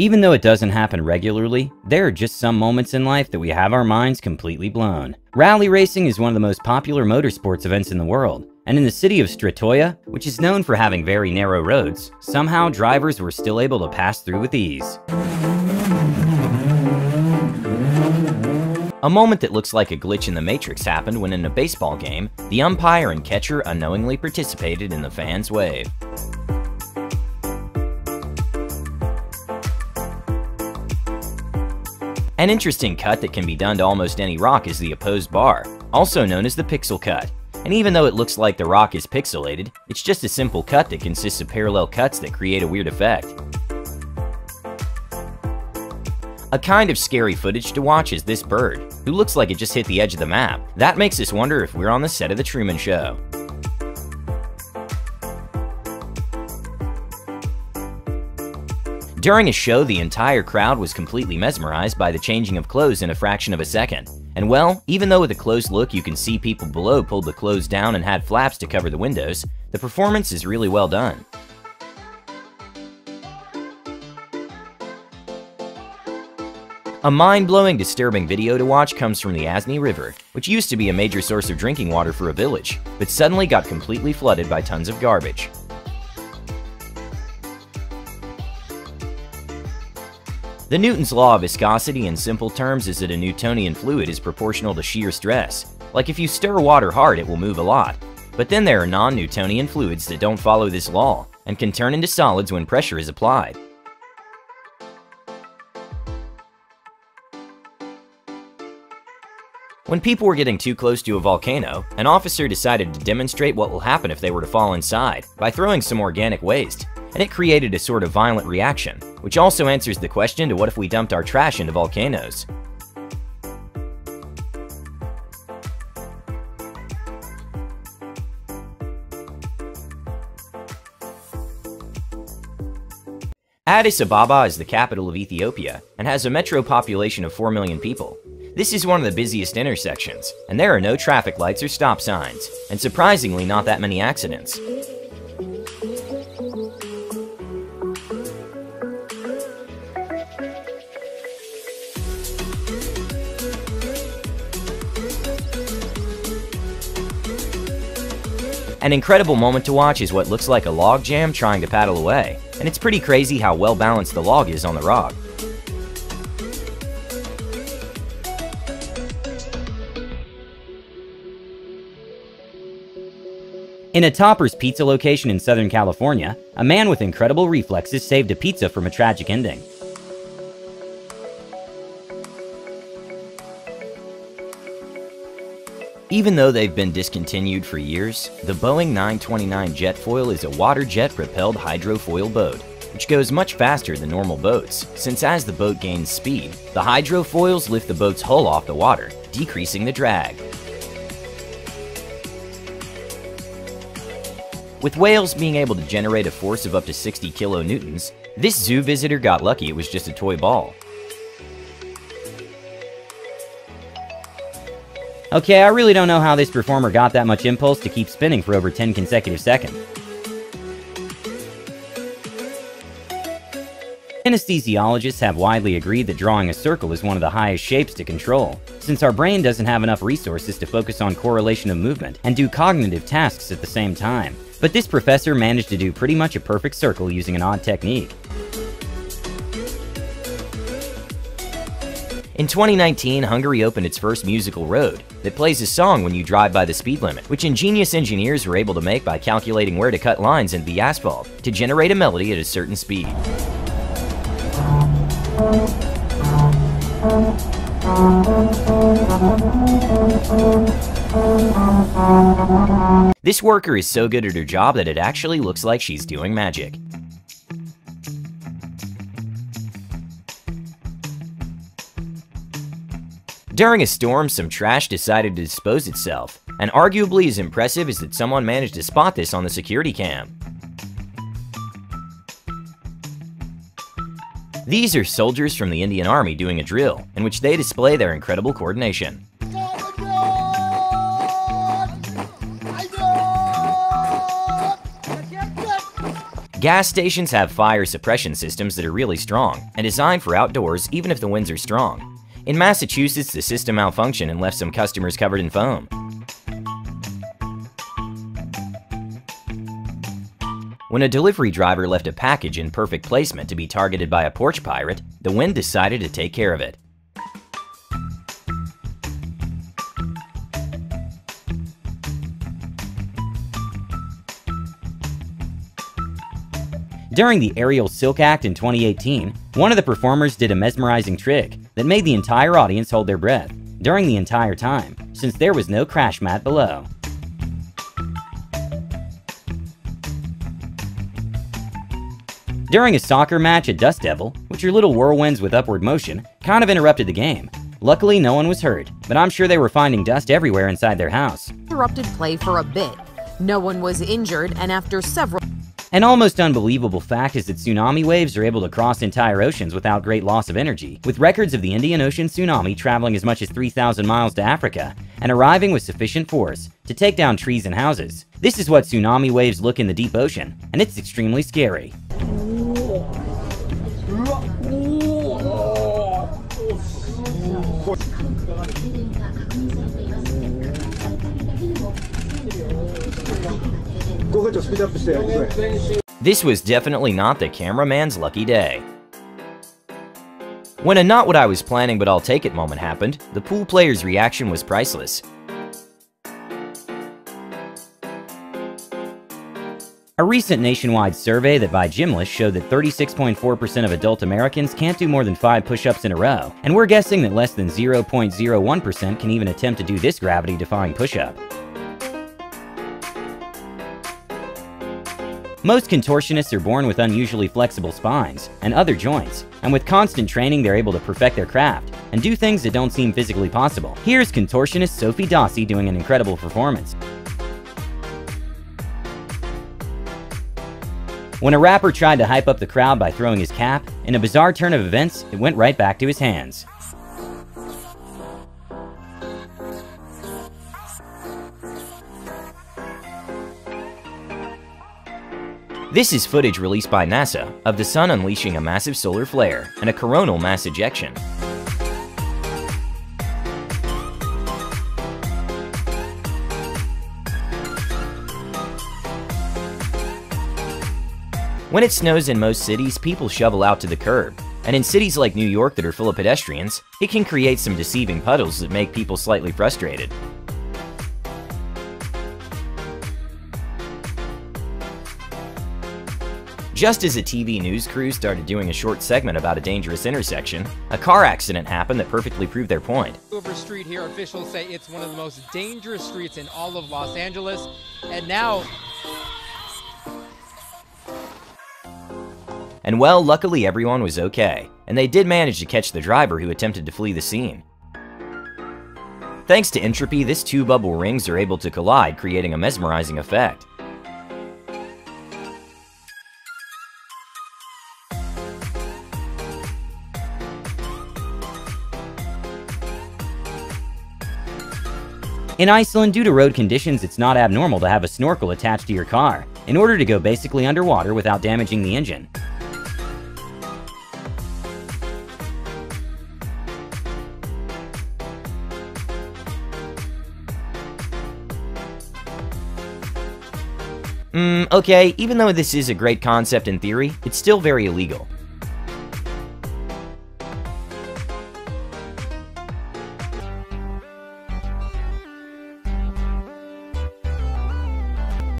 Even though it doesn't happen regularly, there are just some moments in life that we have our minds completely blown. Rally racing is one of the most popular motorsports events in the world, and in the city of Stratoya, which is known for having very narrow roads, somehow drivers were still able to pass through with ease. A moment that looks like a glitch in the Matrix happened when in a baseball game, the umpire and catcher unknowingly participated in the fans' wave. An interesting cut that can be done to almost any rock is the opposed bar, also known as the pixel cut. And even though it looks like the rock is pixelated, it's just a simple cut that consists of parallel cuts that create a weird effect. A kind of scary footage to watch is this bird, who looks like it just hit the edge of the map. That makes us wonder if we're on the set of The Truman Show. During a show, the entire crowd was completely mesmerized by the changing of clothes in a fraction of a second. And well, even though with a close look you can see people below pulled the clothes down and had flaps to cover the windows, the performance is really well done. A mind-blowing, disturbing video to watch comes from the Asni River, which used to be a major source of drinking water for a village, but suddenly got completely flooded by tons of garbage. The Newton's law of viscosity in simple terms is that a Newtonian fluid is proportional to shear stress. Like if you stir water hard, it will move a lot. But then there are non-Newtonian fluids that don't follow this law and can turn into solids when pressure is applied. When people were getting too close to a volcano, an officer decided to demonstrate what will happen if they were to fall inside by throwing some organic waste, and it created a sort of violent reaction, which also answers the question to what if we dumped our trash into volcanoes. Addis Ababa is the capital of Ethiopia and has a metro population of 4 million people. This is one of the busiest intersections, and there are no traffic lights or stop signs, and surprisingly not that many accidents. An incredible moment to watch is what looks like a log jam trying to paddle away, and it's pretty crazy how well balanced the log is on the rock. In a Topper's Pizza location in Southern California, a man with incredible reflexes saved a pizza from a tragic ending. Even though they've been discontinued for years, the Boeing 929 Jetfoil is a water jet propelled hydrofoil boat, which goes much faster than normal boats, since as the boat gains speed, the hydrofoils lift the boat's hull off the water, decreasing the drag. With whales being able to generate a force of up to 60 kilonewtons, this zoo visitor got lucky it was just a toy ball. Okay, I really don't know how this performer got that much impulse to keep spinning for over 10 consecutive seconds. Anesthesiologists have widely agreed that drawing a circle is one of the highest shapes to control, since our brain doesn't have enough resources to focus on correlation of movement and do cognitive tasks at the same time. But this professor managed to do pretty much a perfect circle using an odd technique. In 2019, Hungary opened its first musical road that plays a song when you drive by the speed limit, which ingenious engineers were able to make by calculating where to cut lines in the asphalt to generate a melody at a certain speed. This worker is so good at her job that it actually looks like she's doing magic. During a storm, some trash decided to dispose itself, and arguably as impressive is that someone managed to spot this on the security cam. These are soldiers from the Indian Army doing a drill, in which they display their incredible coordination. Gas stations have fire suppression systems that are really strong and designed for outdoors even if the winds are strong. In Massachusetts, the system malfunctioned and left some customers covered in foam. When a delivery driver left a package in perfect placement to be targeted by a porch pirate, the wind decided to take care of it. During the Aerial Silk Act in 2018, one of the performers did a mesmerizing trick that made the entire audience hold their breath during the entire time, since there was no crash mat below. During a soccer match at Dust Devil, which are little whirlwinds with upward motion, kind of interrupted the game. Luckily, no one was hurt, but I'm sure they were finding dust everywhere inside their house. Interrupted play for a bit. No one was injured, and after several An almost unbelievable fact is that tsunami waves are able to cross entire oceans without great loss of energy, with records of the Indian Ocean tsunami traveling as much as 3,000 miles to Africa and arriving with sufficient force to take down trees and houses. This is what tsunami waves look in the deep ocean, and it's extremely scary. This was definitely not the cameraman's lucky day. When a not what I was planning but I'll take it moment happened, the pool player's reaction was priceless. Recent nationwide survey that by Gymlist showed that 36.4% of adult Americans can't do more than 5 push-ups in a row, and we're guessing that less than 0.01% can even attempt to do this gravity-defying push-up. Most contortionists are born with unusually flexible spines and other joints, and with constant training they're able to perfect their craft and do things that don't seem physically possible. Here's contortionist Sophie Dossi doing an incredible performance. When a rapper tried to hype up the crowd by throwing his cap, in a bizarre turn of events, it went right back to his hands. This is footage released by NASA of the sun unleashing a massive solar flare and a coronal mass ejection. When it snows in most cities, people shovel out to the curb. And in cities like New York that are full of pedestrians, it can create some deceiving puddles that make people slightly frustrated. Just as a TV news crew started doing a short segment about a dangerous intersection, a car accident happened that perfectly proved their point. Hoover Street here, officials say it's one of the most dangerous streets in all of Los Angeles. And now And well, luckily everyone was okay, and they did manage to catch the driver who attempted to flee the scene. Thanks to entropy, this two bubble rings are able to collide, creating a mesmerizing effect. In Iceland, due to road conditions, it's not abnormal to have a snorkel attached to your car, in order to go basically underwater without damaging the engine. Hmm, okay, even though this is a great concept in theory, it's still very illegal.